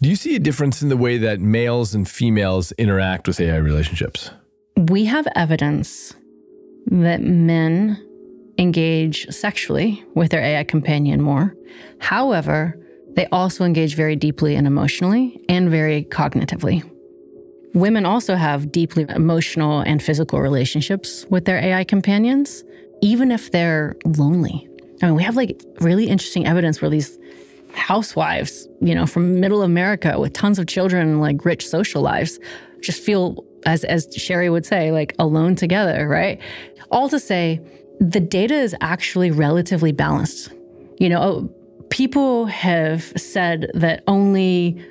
Do you see a difference in the way that males and females interact with AI relationships? We have evidence that men engage sexually with their AI companion more. However, they also engage very deeply and emotionally and very cognitively. Women also have deeply emotional and physical relationships with their AI companions, even if they're lonely. I mean, we have like really interesting evidence where these housewives, you know, from middle America with tons of children, and like rich social lives, just feel as as Sherry would say, like alone together, right? All to say, the data is actually relatively balanced. You know, people have said that only,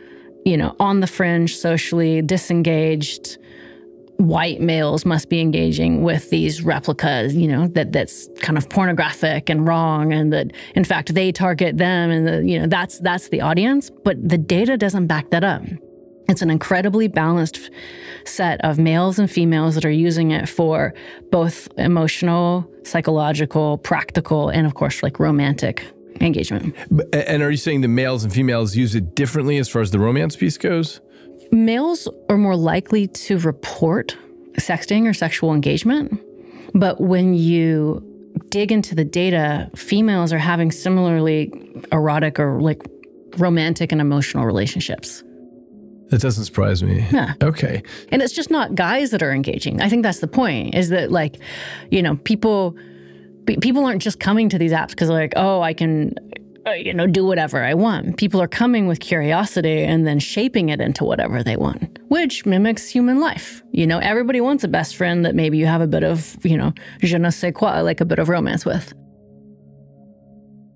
you know, on the fringe, socially disengaged white males must be engaging with these Replikas, you know, that that's kind of pornographic and wrong and that in fact they target them and the, you know, that's that's the audience, but the data doesn't back that up. It's an incredibly balanced set of males and females that are using it for both emotional, psychological, practical, and of course, like romantic engagement. And are you saying the males and females use it differently as far as the romance piece goes? Males are more likely to report sexting or sexual engagement. But when you dig into the data, females are having similarly erotic or like romantic and emotional relationships. That doesn't surprise me. Yeah. Okay. And it's just not guys that are engaging. I think that's the point is that like, you know, people people aren't just coming to these apps because like, oh, I can you know, do whatever I want. People are coming with curiosity and then shaping it into whatever they want, which mimics human life. You know, everybody wants a best friend that maybe you have a bit of, you know, je ne sais quoi, like a bit of romance with.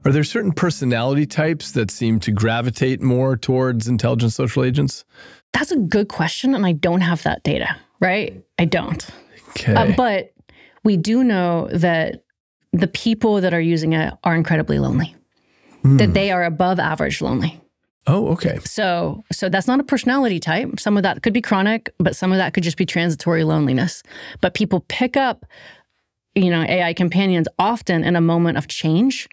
Are there certain personality types that seem to gravitate more towards intelligent social agents? That's a good question, and I don't have that data, right? I don't. Okay. Uh, but we do know that the people that are using it are incredibly lonely, mm. that they are above average lonely. Oh, okay. So, so that's not a personality type. Some of that could be chronic, but some of that could just be transitory loneliness. But people pick up, you know, AI companions often in a moment of change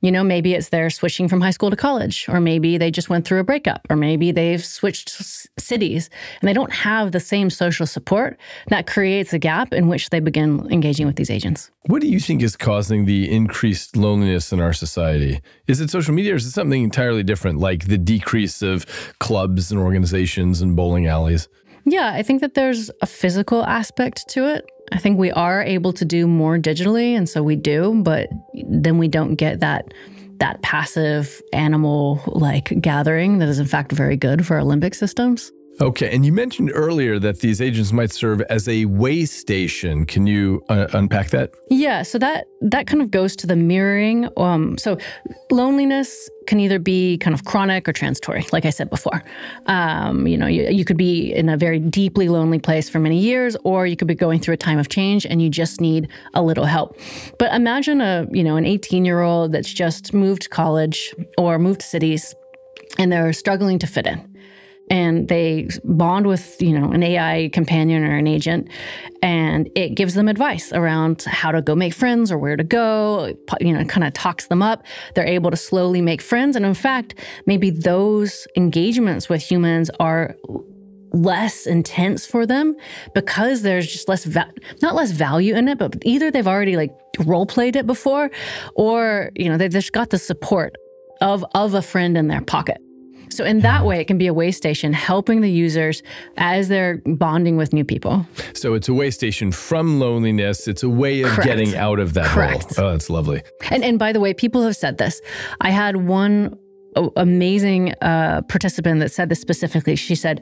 you know, maybe it's they're switching from high school to college, or maybe they just went through a breakup, or maybe they've switched cities and they don't have the same social support. That creates a gap in which they begin engaging with these agents. What do you think is causing the increased loneliness in our society? Is it social media or is it something entirely different, like the decrease of clubs and organizations and bowling alleys? Yeah, I think that there's a physical aspect to it. I think we are able to do more digitally, and so we do, but then we don't get that that passive animal like gathering that is in fact very good for our limbic systems. Okay, and you mentioned earlier that these agents might serve as a way station. Can you uh, unpack that? Yeah, so that that kind of goes to the mirroring. Um, so loneliness can either be kind of chronic or transitory, like I said before. Um, you know, you, you could be in a very deeply lonely place for many years, or you could be going through a time of change and you just need a little help. But imagine a you know an 18 year old that's just moved to college or moved cities, and they're struggling to fit in and they bond with you know an AI companion or an agent, and it gives them advice around how to go make friends or where to go. You know, kind of talks them up. They're able to slowly make friends, and in fact, maybe those engagements with humans are less intense for them because there's just less not less value in it but either they've already like role played it before or you know they've just got the support of of a friend in their pocket so in that way, it can be a way station helping the users as they're bonding with new people. So it's a way station from loneliness. It's a way of Correct. getting out of that Correct. hole. Oh, that's lovely. And and by the way, people have said this. I had one amazing uh, participant that said this specifically. She said,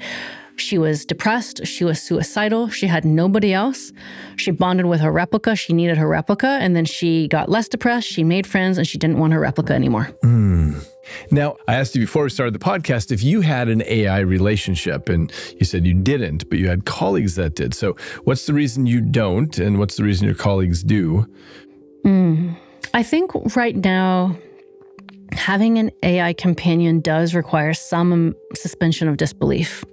she was depressed. She was suicidal. She had nobody else. She bonded with her Replika. She needed her Replika. And then she got less depressed. She made friends and she didn't want her Replika anymore. Mm. Now, I asked you before we started the podcast if you had an AI relationship, and you said you didn't, but you had colleagues that did. So, what's the reason you don't, and what's the reason your colleagues do? Mm. I think right now, having an AI companion does require some suspension of disbelief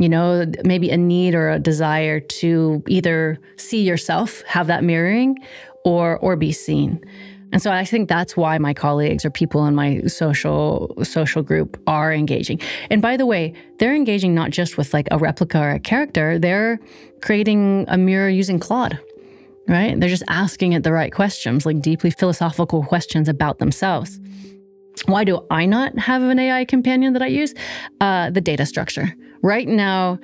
you know, maybe a need or a desire to either see yourself, have that mirroring, or or be seen. And so I think that's why my colleagues or people in my social social group are engaging. And by the way, they're engaging not just with like a Replika or a character, they're creating a mirror using Claude. Right? They're just asking it the right questions, like deeply philosophical questions about themselves. Why do I not have an AI companion that I use? Uh, the data structure. Right now,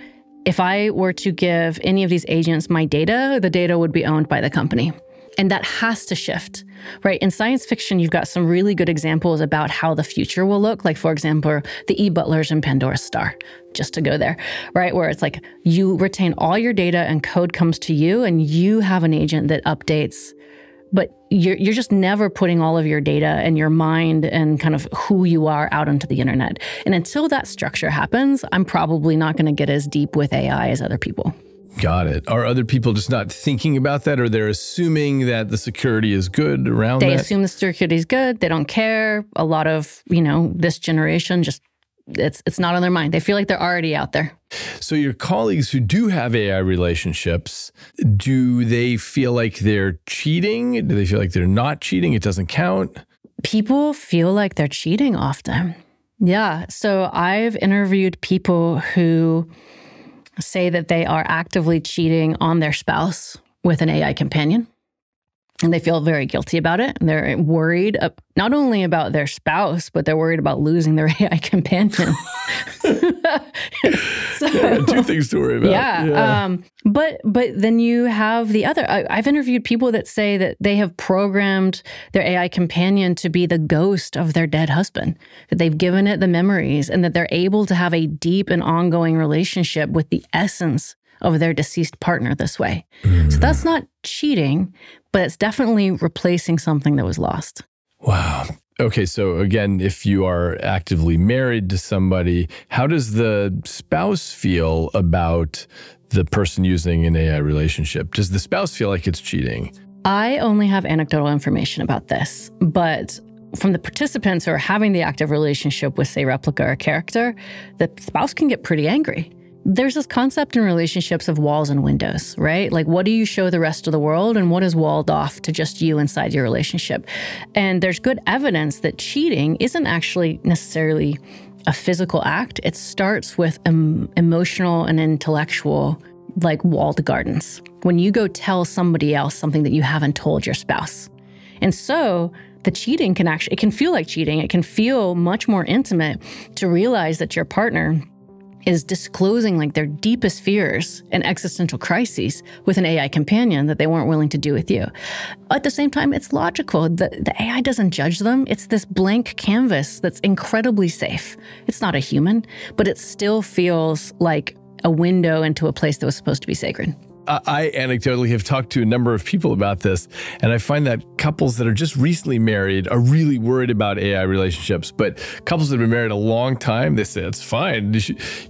if I were to give any of these agents my data, the data would be owned by the company. And that has to shift, right? In science fiction, you've got some really good examples about how the future will look. Like, for example, the E Butlers in Pandora's Star, just to go there, right? Where it's like you retain all your data and code comes to you, and you have an agent that updates but you're, you're just never putting all of your data and your mind and kind of who you are out onto the internet. And until that structure happens, I'm probably not going to get as deep with AI as other people. Got it. Are other people just not thinking about that, or they're assuming that the security is good around they that? assume the security is good. They don't care. A lot of, you know, this generation just it's it's not on their mind. They feel like they're already out there. So your colleagues who do have AI relationships, do they feel like they're cheating? Do they feel like they're not cheating? It doesn't count? People feel like they're cheating often. Yeah. So I've interviewed people who say that they are actively cheating on their spouse with an AI companion. And they feel very guilty about it. And they're worried not only about their spouse, but they're worried about losing their AI companion. so, yeah, two things to worry about. Yeah. yeah. Um, but but then you have the other. I, I've interviewed people that say that they have programmed their AI companion to be the ghost of their dead husband. That they've given it the memories, and that they're able to have a deep and ongoing relationship with the essence of their deceased partner this way. Mm. So that's not cheating, but it's definitely replacing something that was lost. Wow. Okay, so again, if you are actively married to somebody, how does the spouse feel about the person using an AI relationship? Does the spouse feel like it's cheating? I only have anecdotal information about this, but from the participants who are having the active relationship with, say, Replika or character, the spouse can get pretty angry there's this concept in relationships of walls and windows, right? Like, what do you show the rest of the world and what is walled off to just you inside your relationship? And there's good evidence that cheating isn't actually necessarily a physical act, it starts with emotional and intellectual, like walled gardens. When you go tell somebody else something that you haven't told your spouse. And so, the cheating can actually, it can feel like cheating. It can feel much more intimate to realize that your partner is disclosing like their deepest fears and existential crises with an AI companion that they weren't willing to do with you. At the same time, it's logical. The, the AI doesn't judge them. It's this blank canvas that's incredibly safe. It's not a human, but it still feels like a window into a place that was supposed to be sacred. I anecdotally have talked to a number of people about this, and I find that couples that are just recently married are really worried about AI relationships. But couples that have been married a long time, they say it's fine.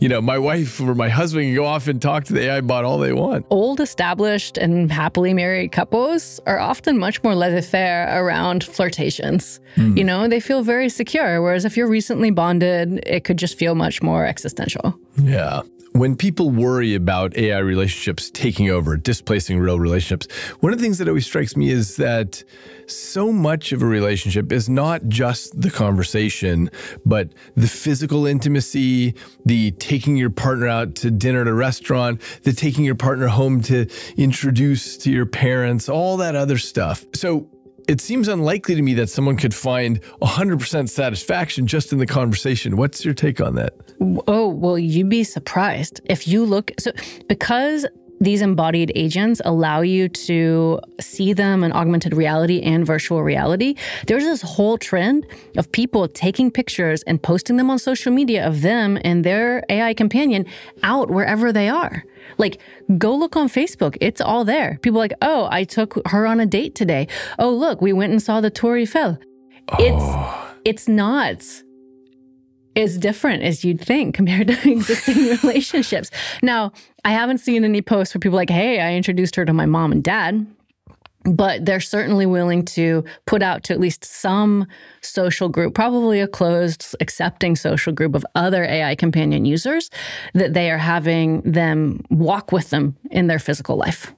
You know, my wife or my husband can go off and talk to the AI bot all they want. Old, established, and happily married couples are often much more laissez-faire around flirtations. Mm. You know, they feel very secure. Whereas if you're recently bonded, it could just feel much more existential. Yeah. When people worry about AI relationships taking over, displacing real relationships, one of the things that always strikes me is that so much of a relationship is not just the conversation, but the physical intimacy, the taking your partner out to dinner at a restaurant, the taking your partner home to introduce to your parents, all that other stuff. So it seems unlikely to me that someone could find 100% satisfaction just in the conversation. What's your take on that? Oh, well, you'd be surprised. If you look, so because these embodied agents allow you to see them in augmented reality and virtual reality. There's this whole trend of people taking pictures and posting them on social media of them and their AI companion out wherever they are. Like, go look on Facebook. It's all there. People like, oh, I took her on a date today. Oh, look, we went and saw the Tour Eiffel. Oh. It's it's not as different as you'd think compared to existing relationships. Now, I haven't seen any posts where people like, hey, I introduced her to my mom and dad but they're certainly willing to put out to at least some social group, probably a closed, accepting social group of other AI companion users, that they are having them walk with them in their physical life.